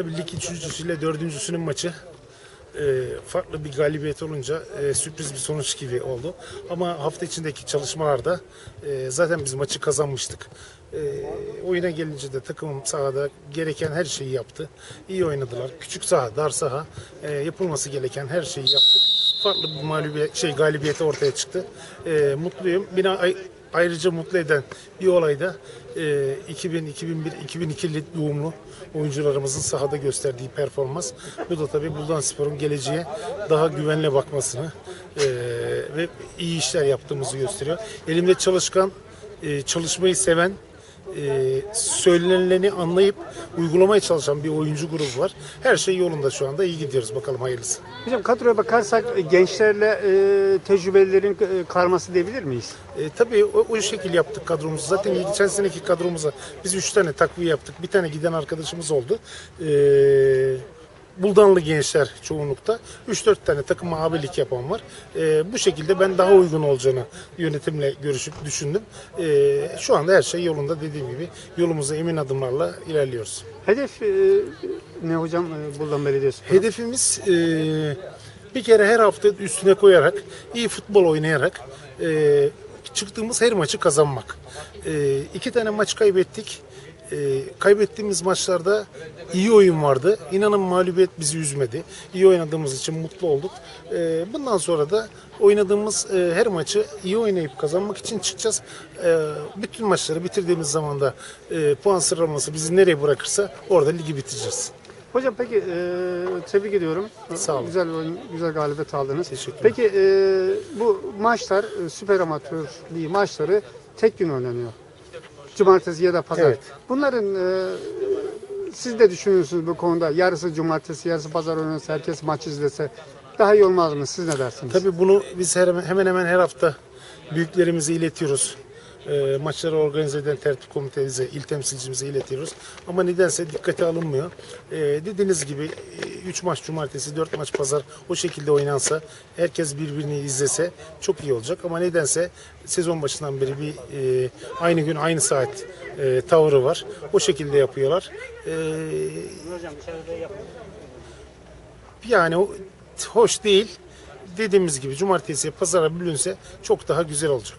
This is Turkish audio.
Tabii lig üçüncüsüyle dördüncüsünün maçı e, farklı bir galibiyet olunca e, sürpriz bir sonuç gibi oldu. Ama hafta içindeki çalışmalarda e, zaten biz maçı kazanmıştık. E, oyuna gelince de takımım sahada gereken her şeyi yaptı. İyi oynadılar. Küçük saha, dar saha e, yapılması gereken her şeyi yaptık. Farklı bir mağlubiyet, şey galibiyeti ortaya çıktı. E, mutluyum. Beni ay- ayrıca mutlu eden bir olayda e, 2000, 2001, 2002 doğumlu oyuncularımızın sahada gösterdiği performans. Bu da tabii Buldan Spor'un geleceğe daha güvenle bakmasını e, ve iyi işler yaptığımızı gösteriyor. Elimde çalışkan, e, çalışmayı seven, e, söylenileni anlayıp uygulamaya çalışan bir oyuncu grubu var. Her şey yolunda şu anda. İyi gidiyoruz. Bakalım hayırlısı. Hocam kadroya bakarsak e, gençlerle e, tecrübelilerin e, karması diyebilir miyiz? E, tabii o, o şekil yaptık kadromuzu. Zaten geçen seneki kadromuza biz üç tane takviye yaptık. Bir tane giden arkadaşımız oldu. E, Buldanlı gençler çoğunlukta. 3-4 tane takıma abilik yapan var. E, bu şekilde ben daha uygun olacağını yönetimle görüşüp düşündüm. E, şu anda her şey yolunda dediğim gibi yolumuza emin adımlarla ilerliyoruz. Hedef e, ne hocam e, Buldan Belediyesi? Hedefimiz e, bir kere her hafta üstüne koyarak, iyi futbol oynayarak e, çıktığımız her maçı kazanmak. E, iki tane maç kaybettik. E, kaybettiğimiz maçlarda iyi oyun vardı. İnanın mağlubiyet bizi üzmedi. İyi oynadığımız için mutlu olduk. E, bundan sonra da oynadığımız e, her maçı iyi oynayıp kazanmak için çıkacağız. E, bütün maçları bitirdiğimiz zaman da e, puan sıralaması bizi nereye bırakırsa orada ligi bitireceğiz. Hocam peki e, tebrik ediyorum. Sağ olun. Güzel oyun, güzel galibiyet aldınız. Teşekkürler. Peki e, bu maçlar e, süper amatör ligi maçları tek gün oynanıyor. Cumartesi ya da pazar. Evet. Bunların e, siz de düşünüyorsunuz bu konuda. Yarısı cumartesi, yarısı pazar oynansa, herkes maç izlese daha iyi olmaz mı? Siz ne dersiniz? Tabii bunu biz her, hemen hemen her hafta büyüklerimize iletiyoruz. E, maçları organize eden tertip komitemize, il temsilcimize iletiyoruz. Ama nedense dikkate alınmıyor. E, dediğiniz gibi 3 maç cumartesi, 4 maç pazar o şekilde oynansa, herkes birbirini izlese çok iyi olacak. Ama nedense sezon başından beri bir e, aynı gün aynı saat e, tavrı var. O şekilde yapıyorlar. E, yani hoş değil. Dediğimiz gibi cumartesiye pazara bölünse çok daha güzel olacak.